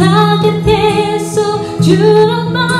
다 곁에 있어 주란 말.